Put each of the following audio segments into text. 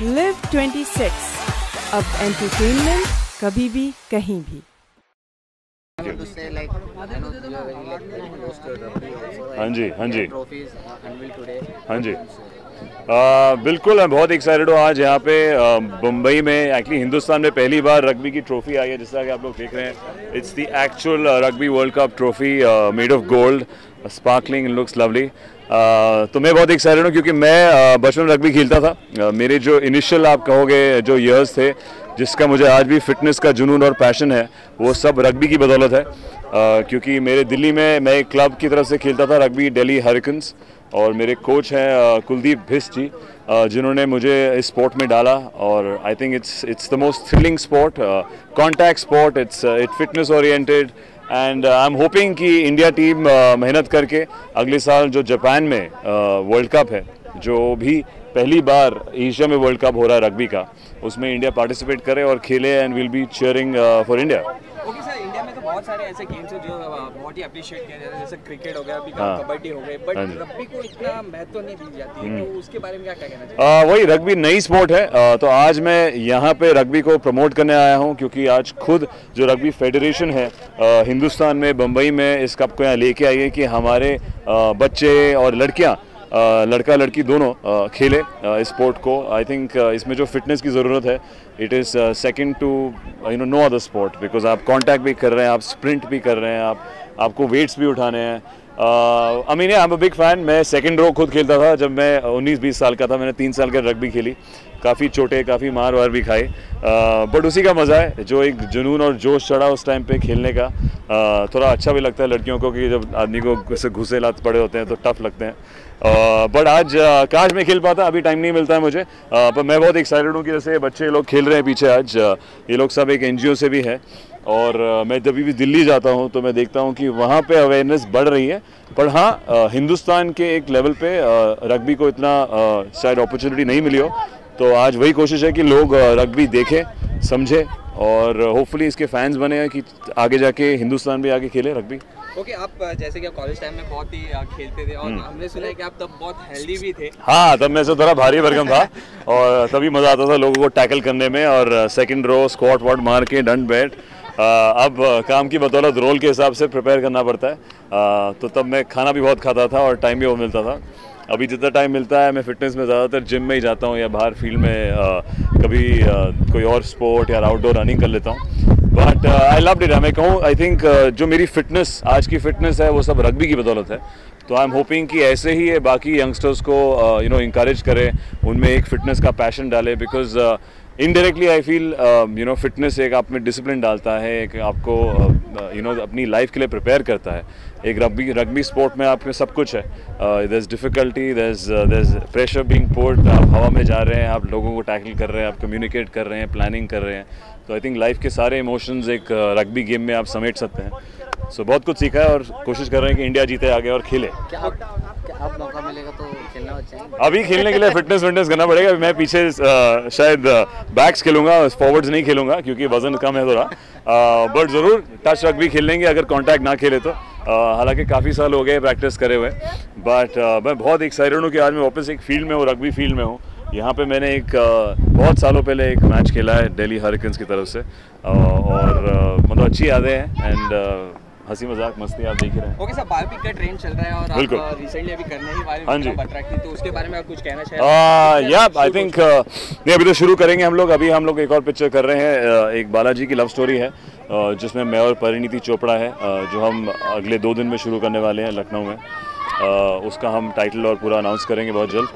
Live 26 अब entertainment कभी भी कहीं भी। हाँ जी हाँ जी। हाँ जी। आ, बिल्कुल मैं बहुत एक्साइटेड हूँ आज यहाँ पे मुंबई में एक्चुअली हिंदुस्तान में पहली बार रग्बी की ट्रॉफी आई है तरह कि आप लोग देख रहे हैं। It's the actual rugby world cup trophy made of gold sparkling looks lovely तो मैं बहुत एक्साइटेड हूँ क्योंकि मैं बचपन में रग्बी खेलता था। आ, मेरे जो इनिशियल आप कहोगे जो ईयर्स थे जिसका मुझे आज भी फिटनेस का जुनून और पैशन है वो सब रग्बी की बदौलत है। आ, क्योंकि मेरे दिल्ली में मैं एक क्लब की तरफ़ से खेलता था रग्बी दिल्ली हरिकन्स और मेरे कोच हैं कुलदीप भिस्ट जी जिन्होंने मुझे इस स्पोर्ट में डाला और I think it's it's the most thrilling sport contact sport it's it fitness oriented and I am hoping कि इंडिया टीम मेहनत करके अगले साल जो जापान में वर्ल्ड कप है जो भी पहली बार एशिया में वर्ल्ड कप हो रहा है रग्बी का उसमें इंडिया पार्टिसिपेट करे और खेले and will be cheering for India okay sir India में तो बहुत सारे ऐसे गेम्स हैं जो बहुत ही अप्रिशिएट किया जाता है जैसे क्रिकेट हो गया अभी हाँ। कबड्डी हो गई बट हाँ। हम्म। रग्बी को इतना महत्व नहीं दी जाती है तो उसके बारे में क्या कहना चाहिए वही रग्बी नई स्पोर्ट है आ, तो आज मैं यहाँ पे रग्बी को प्रमोट करने आया हूँ क्योंकि आज खुद जो रग्बी फेडरेशन है आ, हिंदुस्तान में बम्बई में इस कप को यहाँ लेके आई है कि हमारे आ, बच्चे और लड़कियाँ लड़का लड़की दोनों खेले स्पोर्ट को। आई थिंक इसमें जो फिटनेस की ज़रूरत है it is second to you know no other sport because आप कांटेक्ट भी कर रहे हैं, आप स्प्रिंट भी कर रहे हैं, आप, आपको वेट्स भी उठाने हैं। I mean I am a big fan मैं सेकंड रो खुद खेलता था जब मैं 19-20 साल का था। मैंने तीन साल का रग्बी खेली। काफ़ी चोटे काफ़ी मार वार भी खाए बट उसी का मज़ा है जो एक जुनून और जोश चढ़ा उस टाइम पे खेलने का। Uh, थोड़ा अच्छा भी लगता है लड़कियों को कि जब आदमी को ऐसे घुसे लात पड़े होते हैं तो टफ लगते हैं। बट आज uh, काश मैं खेल पाता अभी टाइम नहीं मिलता है मुझे। Uh, पर मैं बहुत एक्साइटेड हूँ कि जैसे बच्चे लोग खेल रहे हैं पीछे आज। Uh, ये लोग सब एक एनजीओ से भी है। और मैं जब भी दिल्ली जाता हूँ तो मैं देखता हूँ कि वहाँ पे अवेयरनेस बढ़ रही है। पर हाँ हिंदुस्तान के एक लेवल पे रग्बी को इतना शायद अपॉर्चुनिटी नहीं मिली हो। तो आज वही कोशिश है कि लोग रग्बी देखें समझें और होपफुली इसके फैंस बने हैं कि आगे जाके हिंदुस्तान भी आगे खेले रग्बी ओके okay, आप जैसे कि आप कॉलेज टाइम में बहुत ही खेलते थे हम्म। और हमने सुना है कि आप तब बहुत हेल्दी भी थे। हाँ तब मैं से थोड़ा भारी भरकम था और तभी मज़ा आता था लोगों को टैकल करने में और सेकंड रो स्क्वाट वॉट मार के डंड बैट अब काम की बदौलत रोल के हिसाब से प्रिपेयर करना पड़ता है। तो तब मैं खाना भी बहुत खाता था और टाइम भी बहुत मिलता था। अभी जितना टाइम मिलता है मैं फिटनेस में ज़्यादातर जिम में ही जाता हूँ या बाहर फ़ील्ड में अ, कभी अ, कोई और स्पोर्ट या आउटडोर रनिंग कर लेता हूँ। बट आई लव इट मैं कहूँ आई थिंक जो मेरी फिटनेस आज की फिटनेस है वो सब रग्बी की बदौलत है। तो आई एम होपिंग कि ऐसे ही ये बाकी यंगस्टर्स को यू नो इंकरेज करें उनमें एक फिटनेस का पैशन डाले because indirectly I feel you know fitness एक आप में डिसिप्लिन डालता है एक आपको यू नो अपनी लाइफ के लिए प्रिपेयर करता है। एक रग्बी रग्बी स्पोर्ट में आप में सब कुछ है। There is difficulty there is there is pressure Bing पोर्ट आप हवा में जा रहे हैं आप लोगों को टैकल कर रहे हैं आप कम्युनिकेट कर रहे हैं प्लानिंग कर रहे हैं। तो आई थिंक लाइफ के सारे इमोशंस एक रग्बी गेम में आप समेट सकते हैं। सो so, बहुत कुछ सीखा है और कोशिश कर रहे हैं कि इंडिया जीते आगे और खेले क्या आप क्या आप मौका मिलेगा अभी खेलने के लिए फिटनेस विटनेस करना पड़ेगा। मैं पीछे शायद बैक्स खेलूँगा फॉरवर्ड्स नहीं खेलूँगा, क्योंकि वज़न कम है थोड़ा। बट ज़रूर टच रग्बी खेल लेंगे, अगर कॉन्टैक्ट ना खेले तो। हालाँकि काफ़ी साल हो गए प्रैक्टिस करे हुए। बट मैं बहुत एक्साइटेड हूँ कि आज मैं वापस एक फ़ील्ड में हूँ रग्बी फ़ील्ड में हूँ। यहाँ पे मैंने एक बहुत सालों पहले एक मैच खेला है दिल्ली हरिकन्स की तरफ़ से। और मतलब अच्छी यादें हैं। एंड हँसी मज़ाक मस्ती आप देख ही रहे हैं। ओके सर बायोपिक का ट्रेंड चल रहा है और बिल्कुल। रिसेंटली अभी करने ही वाले हाँ जी। तो उसके बारे में आप कुछ कहना चाहेंगे या आई थिंक नहीं अभी तो शुरू करेंगे हम लोग। अभी हम लोग एक और पिक्चर कर रहे हैं uh, एक बालाजी की लव स्टोरी है uh, जिसमें मैं और परिणीति चोपड़ा है uh, जो हम अगले दो दिन में शुरू करने वाले हैं लखनऊ में। उसका हम टाइटल और पूरा अनाउंस करेंगे बहुत जल्द।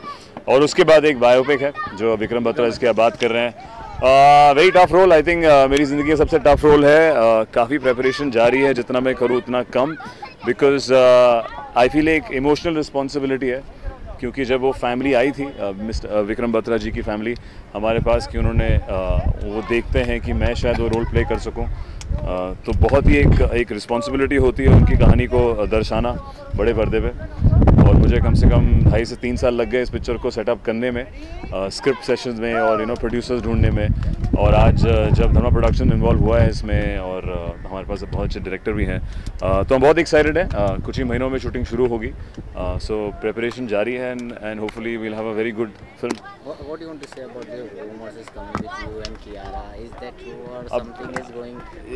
और उसके बाद एक बायोपिक है जो विक्रम बत्रा इसकी आप बात कर रहे हैं। Very tough role I think मेरी ज़िंदगी का सबसे टफ रोल है uh, काफ़ी प्रेपरेशन जारी है जितना मैं करूँ उतना कम बिकॉज़ आई फील एक इमोशनल रिस्पॉन्सिबिलिटी है क्योंकि जब वो फैमिली आई थी मिस्टर विक्रम बत्रा जी की फैमिली हमारे पास कि उन्होंने अ, वो देखते हैं कि मैं शायद वो रोल प्ले कर सकूँ अ, तो बहुत ही एक एक रिस्पॉन्सिबिलिटी होती है उनकी कहानी को दर्शाना बड़े पर्दे पे। और मुझे कम से कम ढाई से तीन साल लग गए इस पिक्चर को सेटअप करने में स्क्रिप्ट सेशंस में और यू नो प्रोड्यूसर्स ढूँढने में। और आज जब धर्मा प्रोडक्शन इन्वॉल्व हुआ है इसमें और हमारे पास बहुत अच्छे डायरेक्टर भी हैं तो हम बहुत एक्साइटेड हैं। कुछ ही महीनों में शूटिंग शुरू होगी। सो प्रिपरेशन जारी है and hopefully we'll have a very good film?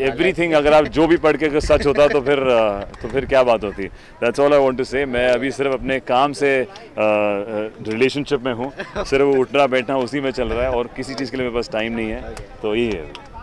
Everything अगर आप जो भी पढ़ के अगर सच होता तो फिर तो फिर क्या बात होती। That's all I want to say मैं अभी सिर्फ़ अपने काम से रिलेशनशिप में हूँ। सिर्फ़ उठना बैठना उसी में चल रहा है और किसी चीज़ के लिए मेरे पास टाइम नहीं है। तो यही है